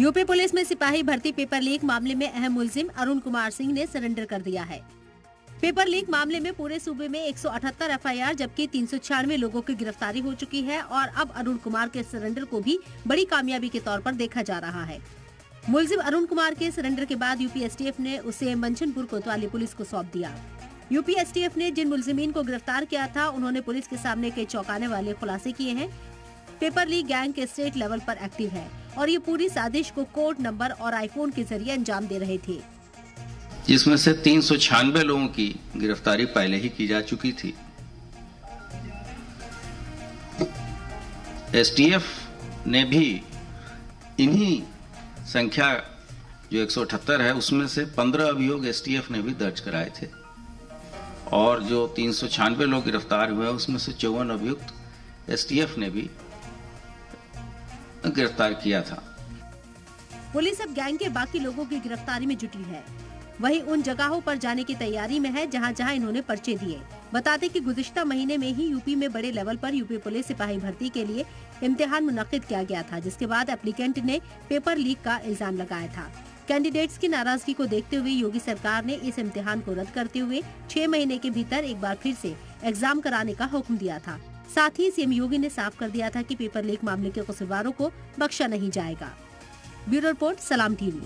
UP police में सिपाही भर्ती पेपर लीक मामले में अहम मुलजिम अरुण कुमार सिंह ने सरेंडर कर दिया है। पेपर लीक मामले में पूरे सूबे में 178 एफआईआर जबकि तीन लोगों की गिरफ्तारी हो चुकी है और अब अरुण कुमार के सरेंडर को भी बड़ी कामयाबी के तौर पर देखा जा रहा है। मुलजिम अरुण कुमार के सरेंडर के बाद यूपी एसटीएफ ने उसे मंचनपुर कोतवाली पुलिस को सौंप दिया। यूपी एसटीएफ ने जिन मुलजिमीन को गिरफ़्तार किया था, उन्होंने पुलिस के सामने कई चौंकाने वाले खुलासे किए हैं। पेपर लीक गैंग के स्टेट लेवल पर एक्टिव है और ये पूरी साजिश को कोड नंबर और आईफोन के ज़रिए अंजाम दे रहे थे। जिसमें से तीन सौ छियानबे लोगों की गिरफ्तारी पहले ही की जा चुकी थी। एसटीएफ ने भी इन्हीं संख्या जो 178 है, उसमें से 15 अभियोग एसटीएफ ने भी दर्ज कराए थे। और जो तीन सौ छियानबे लोग गिरफ़्तार हुए उसमें से चौवन अभियुक्त एसटीएफ ने भी गिरफ़्तार किया था। पुलिस अब गैंग के बाकी लोगों की गिरफ्तारी में जुटी है। वहीं उन जगहों पर जाने की तैयारी में है जहाँ जहाँ इन्होंने पर्चे दिए। बताते कि गुजश्ता महीने में ही यूपी में बड़े लेवल पर यूपी पुलिस सिपाही भर्ती के लिए इम्तिहान मुनद किया गया था, जिसके बाद एप्लीकेंट ने पेपर लीक का इल्ज़ाम लगाया था। कैंडिडेट्स की नाराज़गी को देखते हुए योगी सरकार ने इस इम्तिहान को रद्द करते हुए छह महीने के भीतर एक बार फिर से एग्ज़ाम कराने का हुक्म दिया था। साथ ही सीएम योगी ने साफ़ कर दिया था कि पेपर लीक मामले के कसूरवारों को बख्शा नहीं जाएगा। Bureau report, Salaam TV.